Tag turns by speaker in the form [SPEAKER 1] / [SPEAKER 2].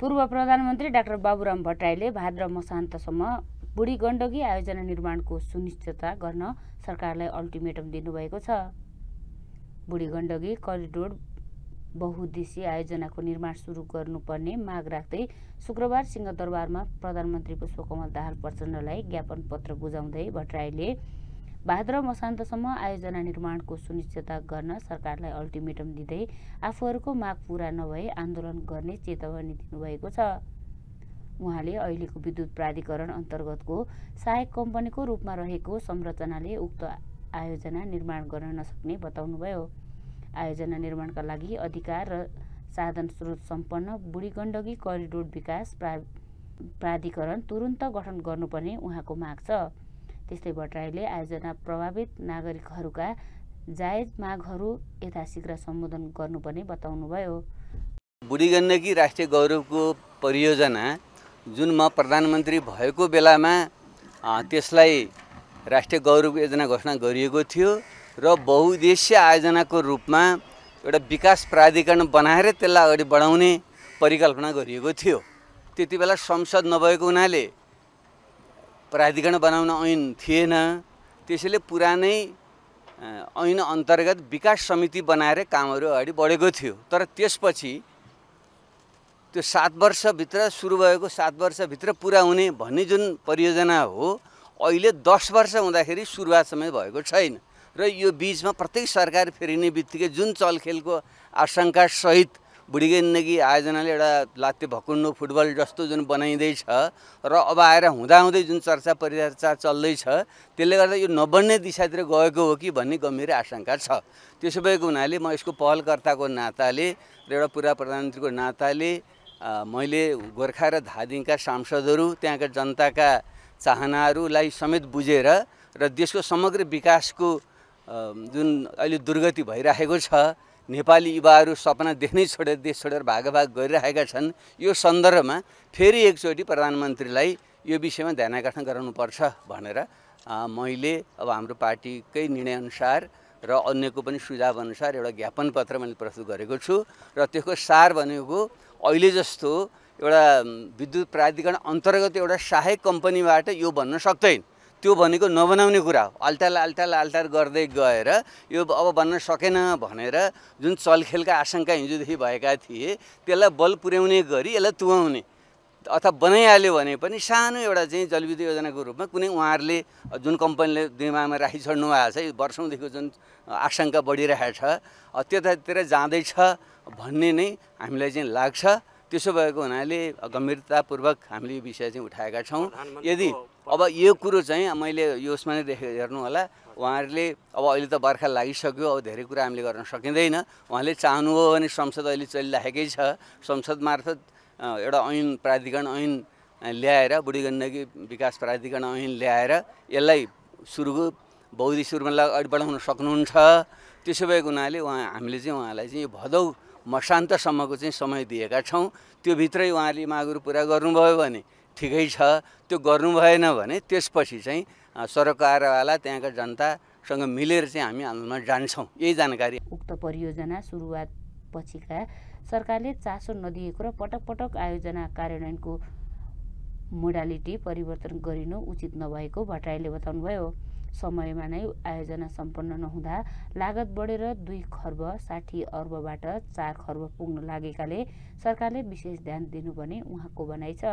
[SPEAKER 1] पूर्व प्रधानमन्त्री डाक्टर बाबुराम भट्टराईले भाद्र मसान्तसम्म बुढी गण्डकी आयोजना निर्माणको सुनिश्चितता गर्न सरकारलाई अल्टिमेटम दिनुभएको छ। बुढी गण्डकी करिडोर बहुद्देश्य आयोजनाको निर्माण सुरु गर्नुपर्ने माग राख्दै शुक्रबार सिंहदरबारमा प्रधानमन्त्री पुष्पकमल दाहाल प्रचण्डलाई ज्ञापन पत्र बुझाउँदै भट्टराईले भाद्र मसान्तसम्म आयोजना निर्माणको सुनिश्चितता गर्न सरकारलाई अल्टिमेटम दिँदै आफूहरूको माग पूरा नभए आन्दोलन गर्ने चेतावनी दिनुभएको छ। उहाँले अहिलेको विद्युत प्राधिकरण अन्तर्गतको सहायक कम्पनीको रूपमा रहेको संरचनाले उक्त आयोजना निर्माण गर्न नसक्ने बताउनुभयो। आयोजना निर्माणका लागि अधिकार र साधन स्रोत सम्पन्न बुढी गण्डकी करिडोर विकास प्राधिकरण तुरुन्त गठन गर्नुपर्ने उहाँको माग छ। त्यस्तै भट्टराईले आयोजना प्रभावित नागरिकहरूका जायज मागहरू यथाशीघ्र सम्बोधन गर्नुपर्ने बताउनुभयो।
[SPEAKER 2] बुढी गण्डकी राष्ट्रिय गौरवको परियोजना जुन म प्रधानमन्त्री भएको बेलामा त्यसलाई राष्ट्रिय गौरव योजना घोषणा गरिएको थियो र बहुद्देश्य आयोजनाको रूपमा एउटा विकास प्राधिकरण बनाएर त्यसलाई अगाडि बढाउने परिकल्पना गरिएको थियो। त्यति बेला संसद नभएको हुनाले प्राधिकरण बनाउन ऐन थिएन। त्यसैले पुरानै ऐन अन्तर्गत विकास समिति बनाएर कामहरू अगाडि बढेको थियो। तर त्यसपछि त्यो सात वर्षभित्र सुरु भएको सात वर्षभित्र पुरा हुने भन्ने जुन परियोजना हो अहिले दस वर्ष हुँदाखेरि सुरुवात समय भएको छैन। र यो बिचमा प्रत्येक सरकार फेरिने बित्तिकै जुन चलखेलको आशङ्कासहित बुढी आयोजनाले एउटा लात्ते भकुन्डो फुटबल जस्तो जुन बनाइँदैछ र अब आएर हुँदाहुँदै जुन चर्चा परिचर्चा चल्दैछ त्यसले गर्दा यो नबढ्ने दिशातिर गएको हो कि भन्ने गम्भीर आशंका छ। त्यसो भएको हुनाले म यसको पहलकर्ताको नाताले र एउटा पुरा प्रधानमन्त्रीको नाताले मैले गोर्खा र धादिङका सांसदहरू त्यहाँका जनताका चाहनाहरूलाई समेत बुझेर र देशको समग्र विकासको जुन अहिले दुर्गति भइरहेको छ नेपाली युवाहरू सपना देख्नै छोडेर देश छोडेर भागभाग गरिरहेका छन्। यो सन्दर्भमा फेरि एकचोटि प्रधानमन्त्रीलाई यो विषयमा ध्यान आकर्षण गराउनुपर्छ भनेर मैले अब हाम्रो पार्टीकै निर्णयअनुसार र अन्यको पनि सुझाव अनुसार एउटा ज्ञापन पत्र मैले प्रस्तुत गरेको छु र त्यसको सार भनेको अहिले जस्तो एउटा विद्युत प्राधिकरण अन्तर्गत एउटा सहायक कम्पनीबाट यो भन्न सक्दैन त्यो भनेको नबनाउने कुरा हो। अल्टाल अल्टाल अल्टार गर्दै गएर यो अब बन्न सकेन भनेर जुन चलखेलका आशंका हिजोदेखि भएका थिए त्यसलाई बल पुर्याउने गरी यसलाई तुहाउने अथवा बनाइहाल्यो भने पनि सानो एउटा चाहिँ जलविद्युत योजनाको रूपमा कुनै उहाँहरूले जुन कम्पनीले दिमागमा राखिछोड्नु भएको छ वर्षौँदेखि जुन आशंका बढिरहेको छ त्यतातिर जाँदैछ भन्ने नै हामीलाई चाहिँ लाग्छ। त्यसो भएको हुनाले गम्भीरतापूर्वक हामीले यो विषय चाहिँ उठाएका छौँ। यदि अब यो कुरो चाहिँ मैले यो उसमा नै देखे हेर्नु होला। उहाँहरूले अब अहिले त बर्खा लागिसक्यो अब धेरै कुरा हामीले गर्न सकिँदैन। उहाँले चाहनुभयो भने संसद अहिले चलिराखेकै छ। संसद मार्फत एउटा ऐन प्राधिकरण ऐन ल्याएर बुढी गण्डकी विकास प्राधिकरण ऐन ल्याएर यसलाई सुरुको बौद्धिक सुरुमा अगाडि बढाउन सक्नुहुन्छ। त्यसो भएको हुनाले उहाँ हामीले चाहिँ उहाँलाई चाहिँ भदौ मसान्तसम्मको चाहिँ समय दिएका छौँ। त्यो भित्रै उहाँले मागहरू पुरा गर्नुभयो भने ठिकै छ। त्यो गर्नु भएन भने त्यसपछि चाहिँ सरकारवाला त्यहाँका जनतासँग मिलेर चाहिँ हामी आन्दोलनमा जान्छौँ। यही जानकारी।
[SPEAKER 1] उक्त परियोजना सुरुवात पछिका सरकारले चासो नदिएको र पटक पटक आयोजना कार्यान्वयनको मोडालिटी परिवर्तन गरिनु उचित नभएको भट्टराईले बताउनुभयो। समयमा नै आयोजना सम्पन्न नहुँदा लागत बढेर दुई खर्ब साठी अर्बबाट चार खर्ब पुग्न लागेकाले सरकारले विशेष ध्यान दिनुपर्ने उहाँको भनाइ छ।